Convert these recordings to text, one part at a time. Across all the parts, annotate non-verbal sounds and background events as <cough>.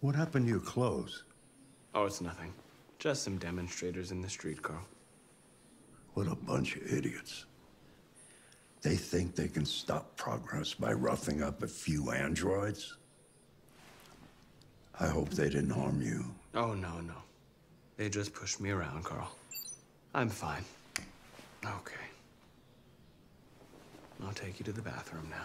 what happened to your clothes? Oh, it's nothing. Just some demonstrators in the street, Carl. What a bunch of idiots. They think they can stop progress by roughing up a few androids? I hope they didn't harm you. Oh, no, no. They just pushed me around, Carl. I'm fine. Okay. I'll take you to the bathroom now.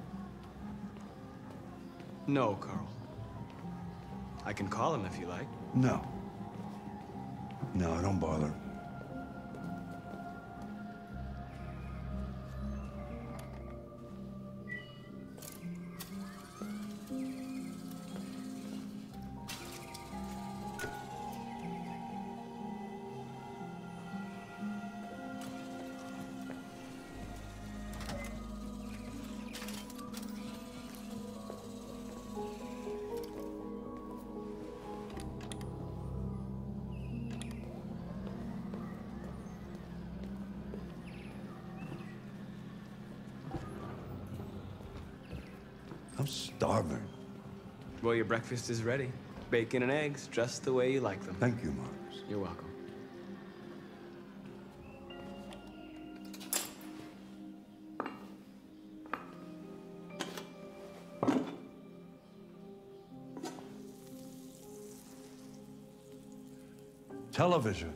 No, Carl. I can call him if you like. No. No, I don't bother. Breakfast is ready. Bacon and eggs, just the way you like them. Thank you, Marcus. You're welcome. Television.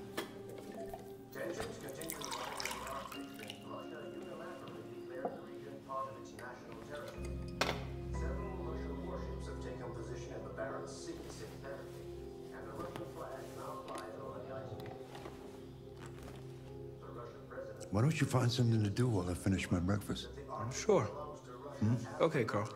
Don't you find something to do while I finish my breakfast? Sure. Russia. Okay, Carl.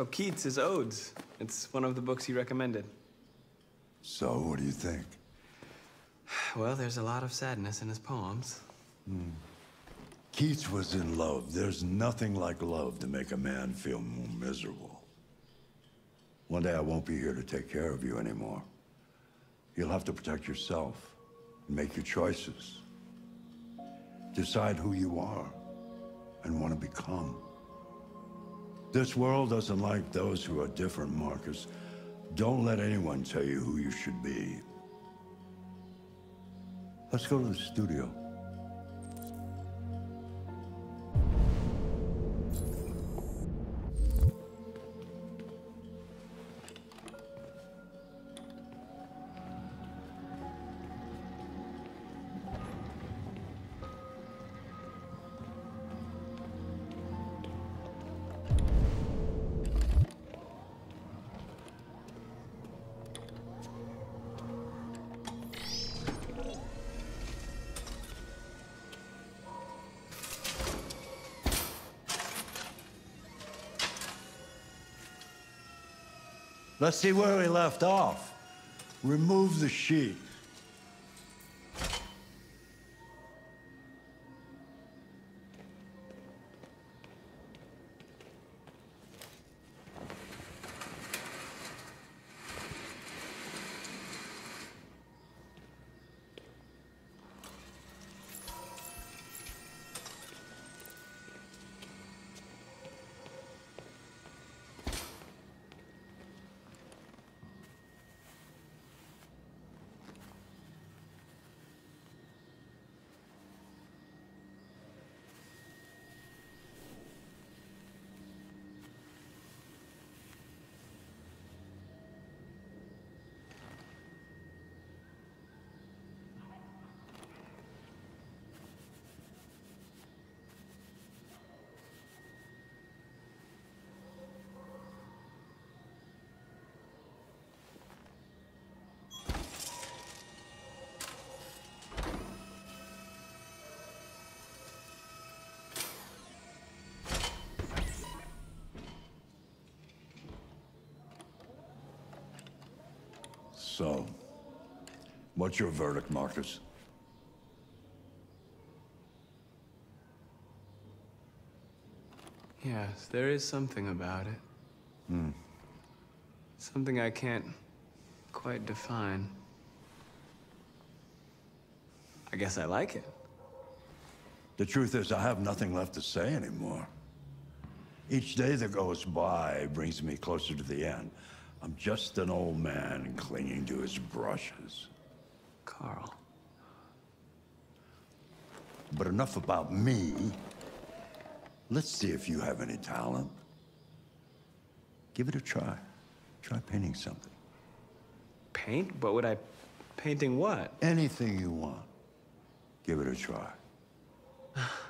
Oh, Keats' Odes. It's one of the books he recommended. So, what do you think? Well, there's a lot of sadness in his poems. Hmm. Keats was in love. There's nothing like love to make a man feel more miserable. One day I won't be here to take care of you anymore. You'll have to protect yourself and make your choices. Decide who you are and want to become. This world doesn't like those who are different, Marcus. Don't let anyone tell you who you should be. Let's go to the studio. Let's see where we left off. Remove the sheet. So, what's your verdict, Marcus? Yes, there is something about it. Hmm. Something I can't quite define. I guess I like it. The truth is, I have nothing left to say anymore. Each day that goes by brings me closer to the end. I'm just an old man clinging to his brushes. Carl. But enough about me. Let's see if you have any talent. Give it a try. Try painting something. Paint? But would I... Painting what? Anything you want. Give it a try. <sighs> <laughs>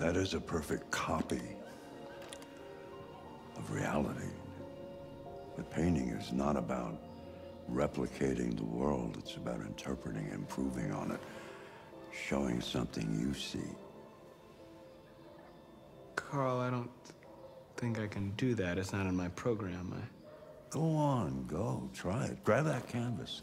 That is a perfect copy of reality. But painting is not about replicating the world. It's about interpreting, improving on it, showing something you see. Carl, I don't think I can do that. It's not in my program. I... Go on, go, try it. Grab that canvas.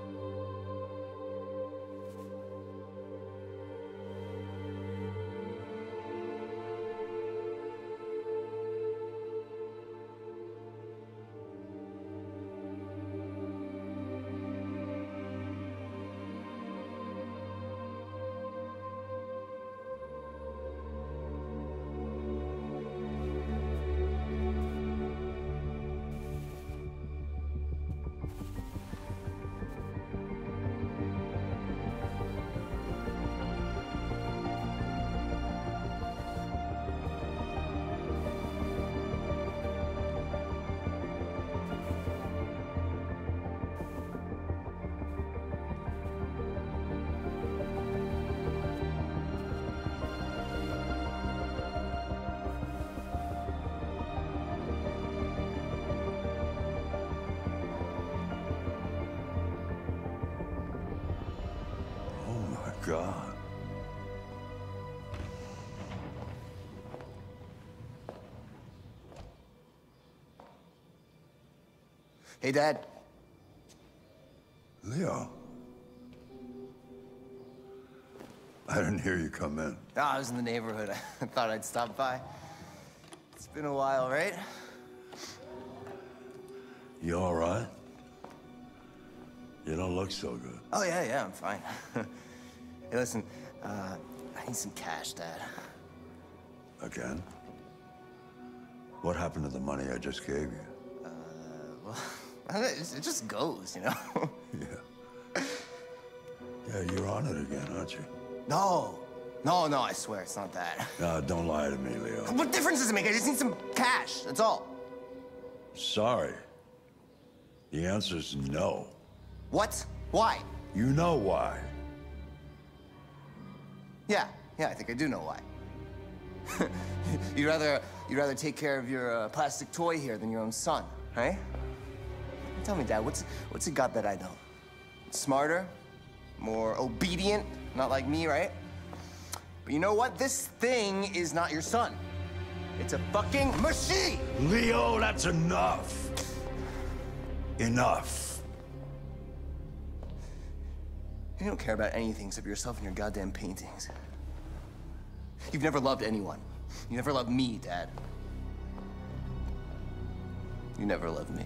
Hey, Dad. Leo. I didn't hear you come in. Oh, I was in the neighborhood. <laughs> I thought I'd stop by. It's been a while, right? You all right? You don't look so good. Oh, yeah, yeah, I'm fine. <laughs> hey, listen, uh, I need some cash, Dad. Again? What happened to the money I just gave you? Uh, Well, <laughs> it just- goes, you know? <laughs> Yeah. Yeah, you're on it again, aren't you? no, no, no, I swear it's not that. <laughs> No, don't lie to me, Leo. What difference does it make? I just need some cash, that's all. Sorry. The answer's no. What? Why? You know why. Yeah, yeah, I think I do know why. <laughs> you'd rather you'd rather take care of your uh, plastic toy here than your own son, right? Tell me, Dad, what's what's it got that I don't? Smarter, more obedient, not like me, right? But you know what? This thing is not your son. It's a fucking machine. Leo, that's enough. Enough. You don't care about anything except yourself and your goddamn paintings. You've never loved anyone. You never loved me, Dad. You never loved me.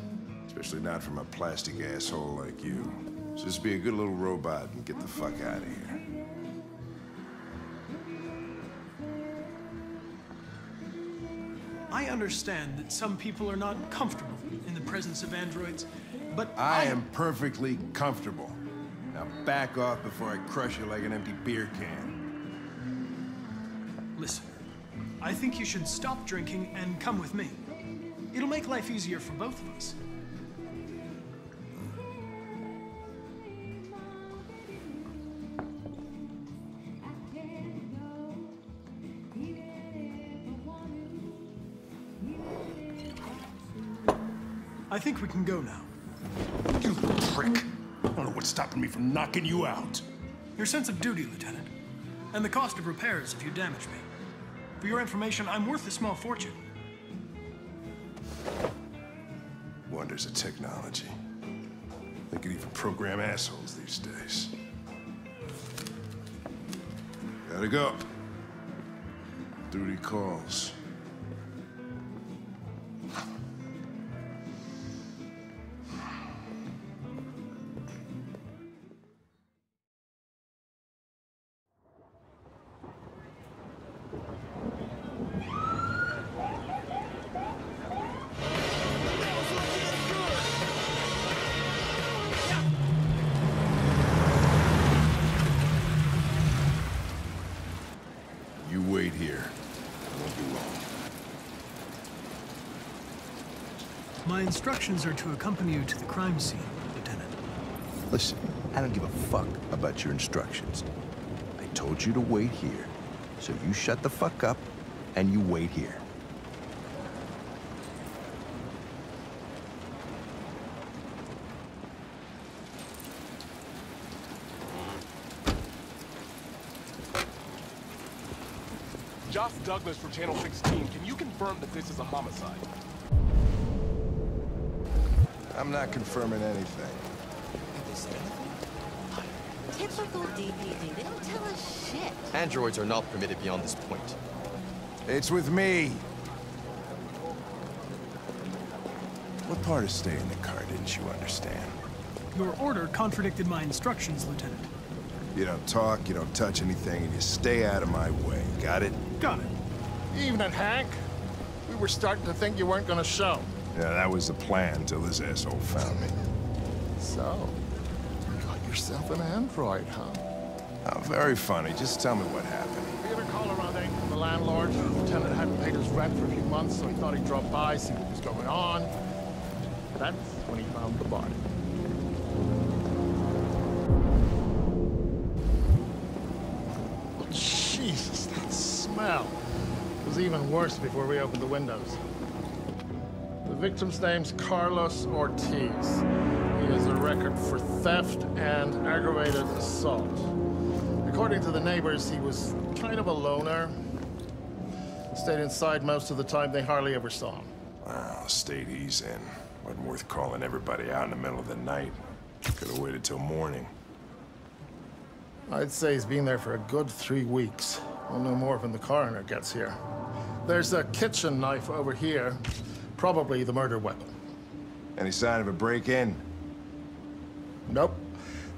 Especially not from a plastic asshole like you. So just be a good little robot and get the fuck out of here. I understand that some people are not comfortable in the presence of androids, but I am perfectly comfortable. Now back off before I crush you like an empty beer can. Listen, I think you should stop drinking and come with me. It'll make life easier for both of us. Think we can go now. You prick. I don't know what's stopping me from knocking you out. Your sense of duty, Lieutenant, and the cost of repairs if you damage me. For your information, I'm worth a small fortune. Wonders of technology. They can even program assholes these days. Gotta go. Duty calls. Wait here. I won't be long. My instructions are to accompany you to the crime scene, Lieutenant. Listen, I don't give a fuck about your instructions. I told you to wait here. So you shut the fuck up and you wait here. Douglas for Channel 16. Can you confirm that this is a homicide? I'm not confirming anything. Typical DPD. They don't tell us shit. Androids are not permitted beyond this point. It's with me. What part of staying in the car didn't you understand? Your order contradicted my instructions, Lieutenant. You don't talk, you don't touch anything, and you stay out of my way. Got it? Got it. Evening, Hank. We were starting to think you weren't gonna show. Yeah, that was the plan till this asshole found me. So, you got yourself an android, huh? Oh, very funny. Just tell me what happened. We had a call around 8 from the landlord. The lieutenant hadn't paid his rent for a few months, so he thought he'd drop by, see what was going on. That's when he found the body. Oh, Jesus, that smell. Even worse before we opened the windows. The victim's name's Carlos Ortiz. He has a record for theft and aggravated assault. According to the neighbors, he was kind of a loner. Stayed inside most of the time. They hardly ever saw him. Well, state he's in. Wasn't worth calling everybody out in the middle of the night. Could have waited till morning. I'd say he's been there for a good three weeks. We'll know more when the coroner gets here. There's a kitchen knife over here. Probably the murder weapon. Any sign of a break-in? Nope.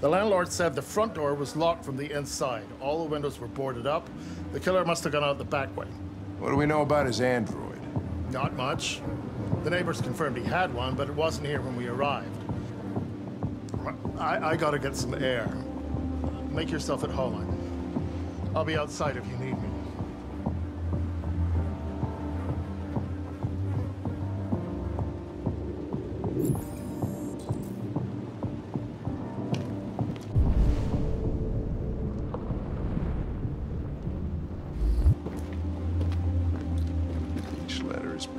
The landlord said the front door was locked from the inside. All the windows were boarded up. The killer must have gone out the back way. What do we know about his android? Not much. The neighbors confirmed he had one, but it wasn't here when we arrived. I, I gotta get some air. Make yourself at home. I'll be outside if you need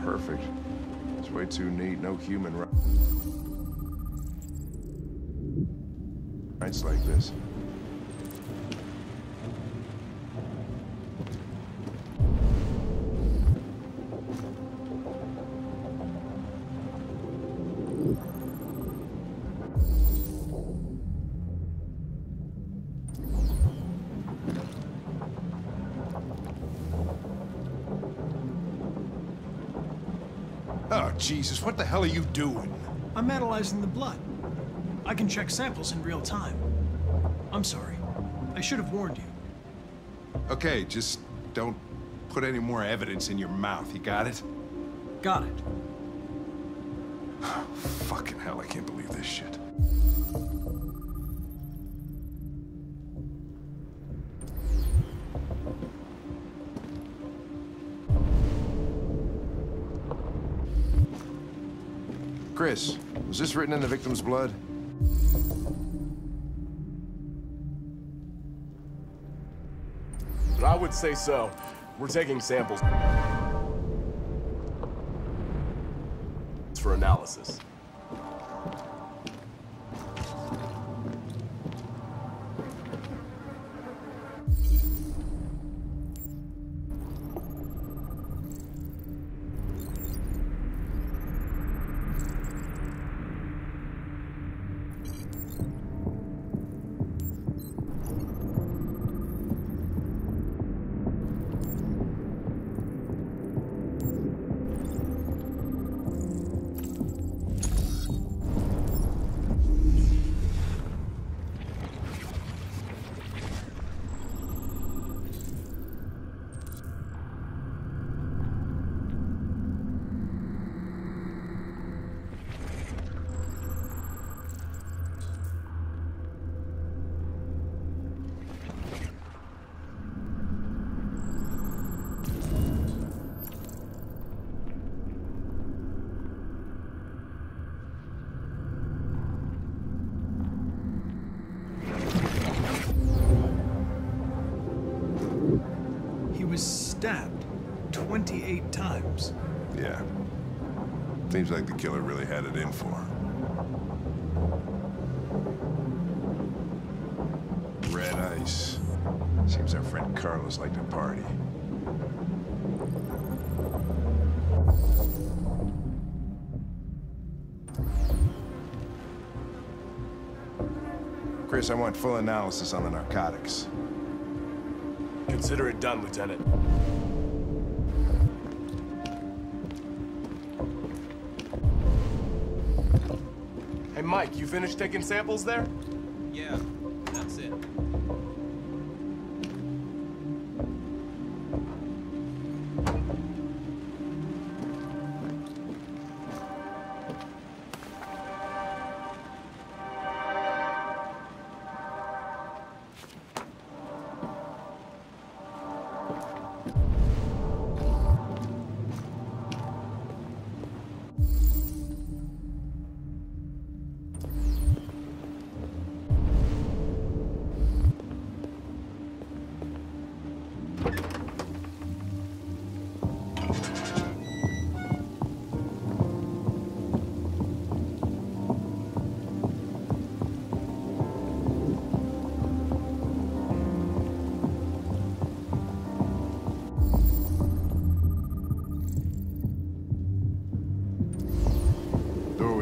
perfect. It's way too neat, no human writes like this. Jesus, what the hell are you doing? I'm analyzing the blood. I can check samples in real time. I'm sorry. I should have warned you. Okay, just don't put any more evidence in your mouth, you got it? Got it. <sighs> Fucking hell, I can't believe this shit. Was this written in the victim's blood? I would say so. We're taking samples for analysis. Seems our friend Carlos liked to party. Chris, I want full analysis on the narcotics. Consider it done, Lieutenant. Hey, Mike, you finished taking samples there?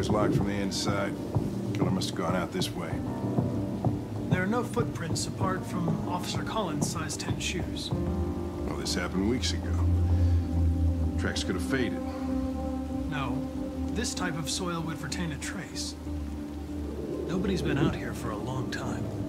Door was locked from the inside. Killer must have gone out this way. There are no footprints apart from Officer Collins' size 10 shoes. Well, this happened weeks ago. Tracks could have faded. No, this type of soil would retain a trace. Nobody's been out here for a long time.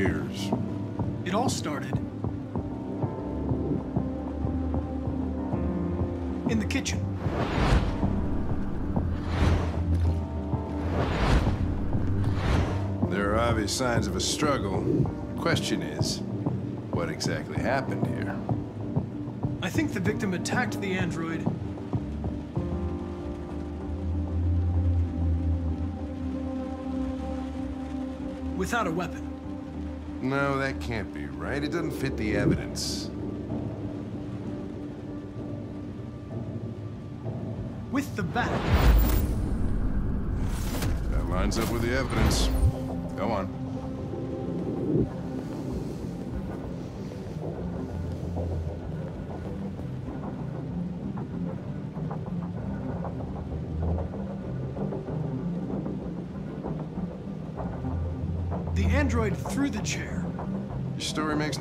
I'm all ears. It all started in the kitchen. There are obvious signs of a struggle. The question is, what exactly happened here? I think the victim attacked the android. Without a weapon. No, that can't be right. It doesn't fit the evidence. With the bat. That lines up with the evidence. Go on.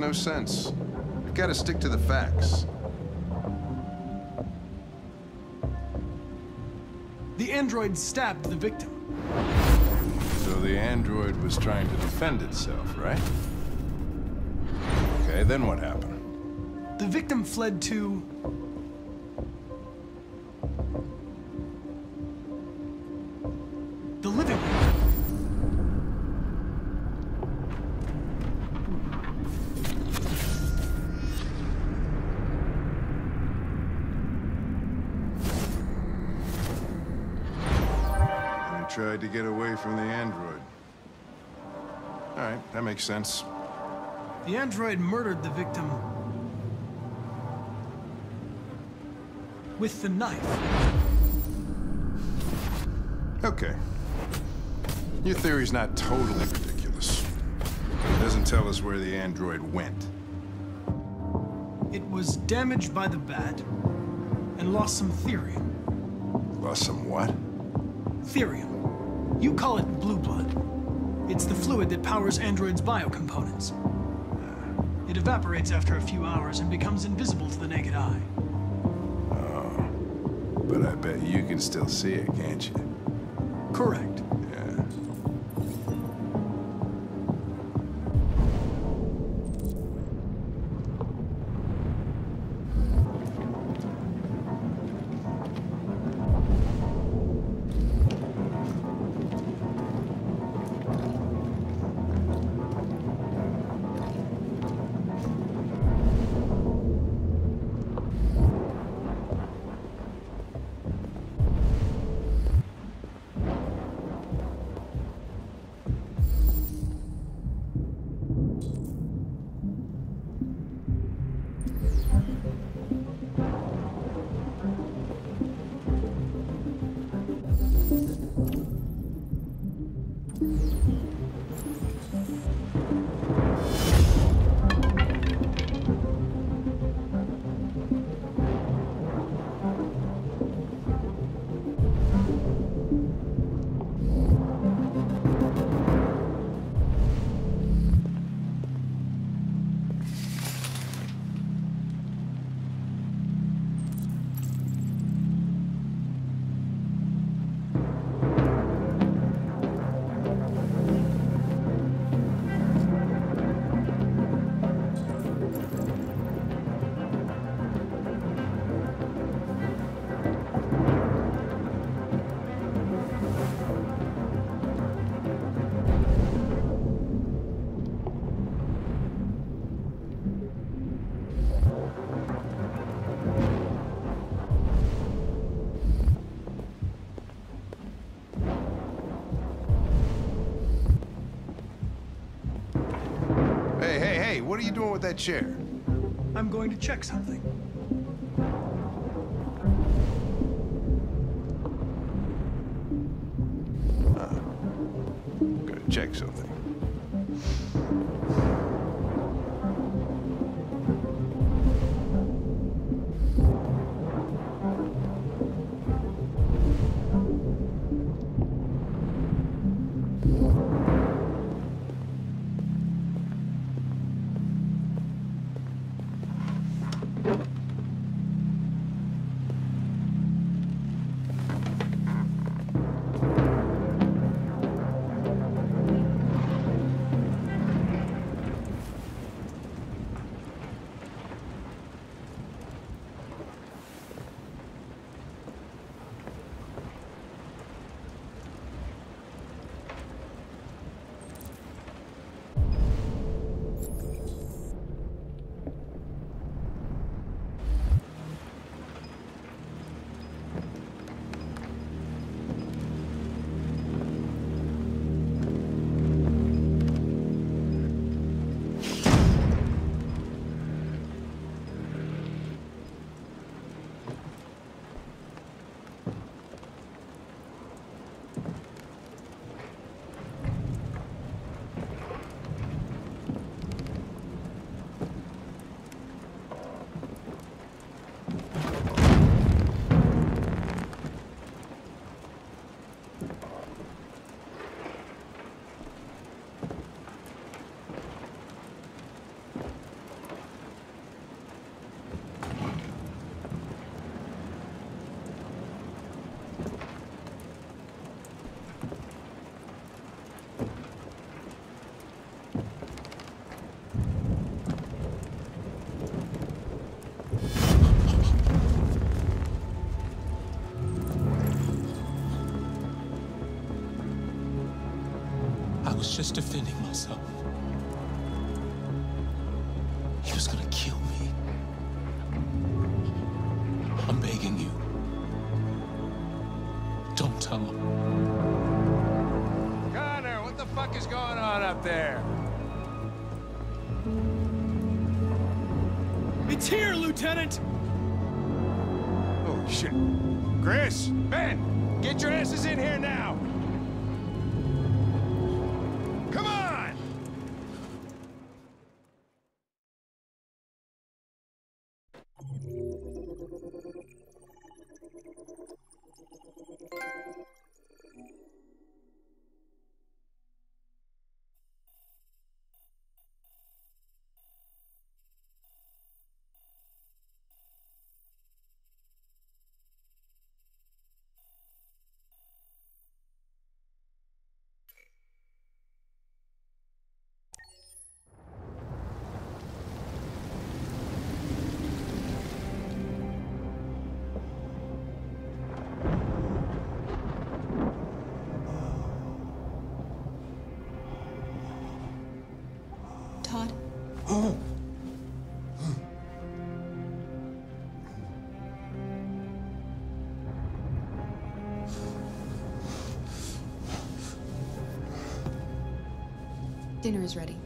No sense. You've got to stick to the facts. The android stabbed the victim. So the android was trying to defend itself, right? Okay, then what happened? The victim fled to... tried to get away from the android. All right, that makes sense. The android murdered the victim with the knife. Okay. Your theory's not totally ridiculous. It doesn't tell us where the android went. It was damaged by the bat and lost some thirium. Lost some what? Thirium. You call it blue blood. It's the fluid that powers androids' biocomponents. It evaporates after a few hours and becomes invisible to the naked eye. Oh. But I bet you can still see it, can't you? Correct. What are you doing with that chair? I'm going to check something. Gotta check something. Just defending myself. He was gonna kill me. I'm begging you. Don't tell him. Connor, what the fuck is going on up there? It's here, Lieutenant! Oh, shit. Chris, Ben, get your asses in here now! Is ready.